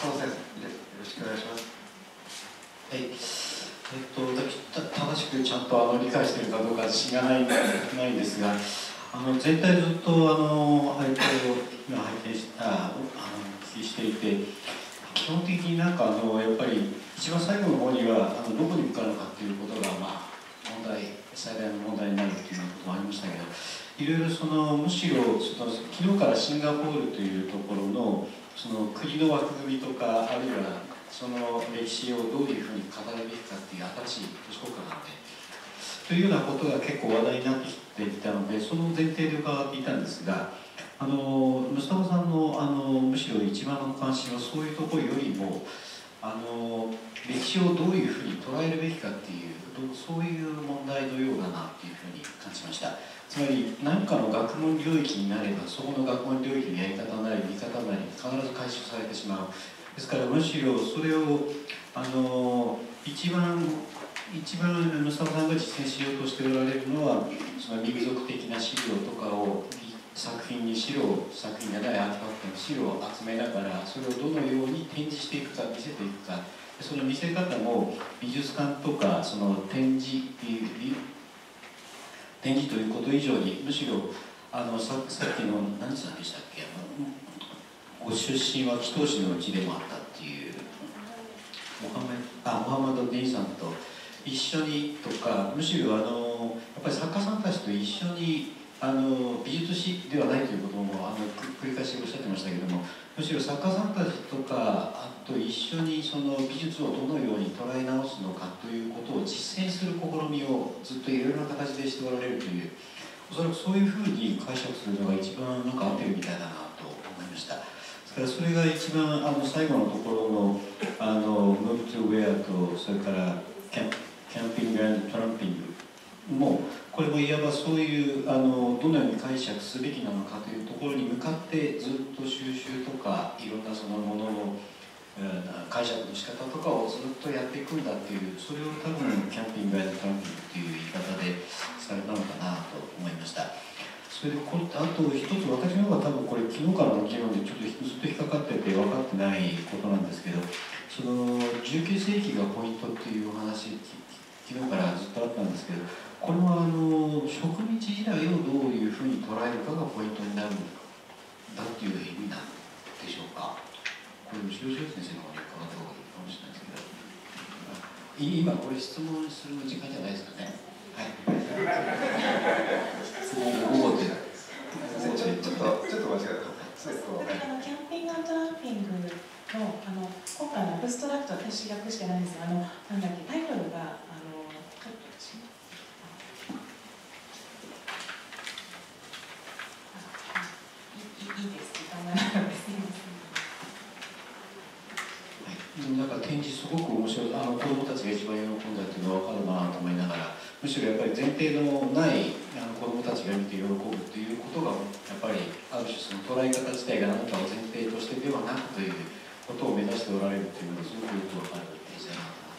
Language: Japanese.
澤先生よろしくお願いします。はい。えっと正しくちゃんとあの理解してるかどうか自信がないないんですがあの全体ずっとあの配布を今拝見したあのお聞きしていて基本的になんかあのやっぱり一番最後の方にはあのどこに向かうのかっていうことがまあ問題最大の問題になるっていうこともありましたけどいろいろそのむしろその昨日からシンガポールというところのその国の枠組みとかあるいはその歴史をどういうふうに語るべきかっていう新しい都市国家なんでというようなことが結構話題になってきていたのでその前提で伺っていたんですがあのムスタフさんのあのむしろ一番の関心はそういうところよりもあの歴史をどういうふうに捉えるべきかっていうそういう問題のようだなっていうふうに感じました。つまり何かの学問領域になればそこの学問領域のやり方なり見方なり必ず回収されてしまう。ですからむしろそれをあの一番一番ムスタフさんが実践しようとしておられるのはその民族的な資料とかを作品にしろ作品じゃないアーティファクトの資料を集めながらそれをどのように展示していくか見せていくか。その見せ方も美術館とかその展示展示ということ以上にむしろあのささっきの何さんでしたっけご出身は紀藤氏のうちでもあったっていうモハメあモハマド・ディさんと一緒にとかむしろあのやっぱり作家さんたちと一緒にあの美術史ではないということもあの繰しおっしゃってましたけどもむしろ作家さんたちとかあと一緒にその美術をどのように捉え直すのかということを実践する試みをずっといろいろな形でしておられるというおそらくそういうふうに解釈するのが一番なんか合ってるみたいだなと思いました。ですからそれが一番あの最後のところの「あの Move to Where」とそれからキャン「キャンピングトランピング」もこれもいわばそういうあのどのように解釈すべきなのかというところに向かってずっと収集とかいろんなそのものの、えー、解釈の仕方とかをずっとやっていくんだっていうそれを多分キャンピングやトランピングっていう言い方でされたのかなと思いました。それでこあと一つ私の方が多分これ昨日からの議論でちょっとずっと引っかかってて分かってないことなんですけどその19世紀がポイントっていうお話昨日からったんですけどこれはあの植民地時代をどういうふうに捉えるかがポイントになるんだっていう意味なんでしょうか。これ後ろ先生の方に伺った方がいいかもしれないですけど。今これ質問する時間じゃないですかね。はい。午後でちょっとちょっと間違えた。そうですあのキャンピングトランピングのあの今回のアブストラクト私訳してないんですがあのなんだっけタイトルがなんか展示すごく面白い。あの子どもたちが一番喜んだっていうのは分かるなと思いながらむしろやっぱり前提のないあの子どもたちが見て喜ぶっていうことがやっぱりある種その捉え方自体が何かを前提としてではなくということを目指しておられるっていうのがすごくよく分かる展示だなと